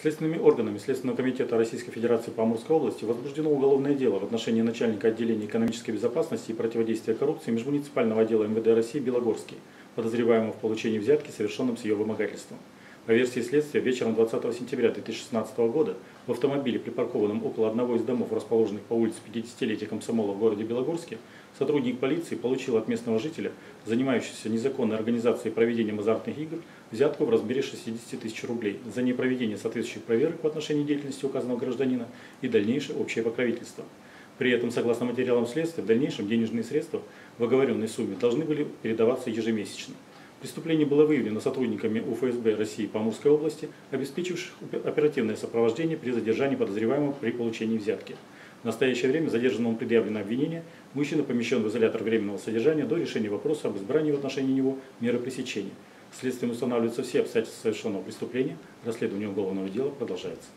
Следственными органами Следственного комитета Российской Федерации по Амурской области возбуждено уголовное дело в отношении начальника отделения экономической безопасности и противодействия коррупции межмуниципального отдела МВД России Белогорский, подозреваемого в получении взятки, совершенном с ее вымогательством. По версии следствия, вечером 20 сентября 2016 года в автомобиле, припаркованном около одного из домов, расположенных по улице 50-летия комсомола в городе Белогорске, сотрудник полиции получил от местного жителя, занимающегося незаконной организацией и проведением азартных игр, взятку в размере 60 тысяч рублей за непроведение соответствующих проверок в отношении деятельности указанного гражданина и дальнейшее общее покровительство. При этом, согласно материалам следствия, в дальнейшем денежные средства в оговоренной сумме должны были передаваться ежемесячно. Преступление было выявлено сотрудниками УФСБ России по Амурской области, обеспечивших оперативное сопровождение при задержании подозреваемого при получении взятки. В настоящее время задержанному предъявлено обвинение, мужчина помещен в изолятор временного содержания до решения вопроса об избрании в отношении него меры пресечения. Следствием устанавливаются все обстоятельства совершенного преступления, расследование уголовного дела продолжается.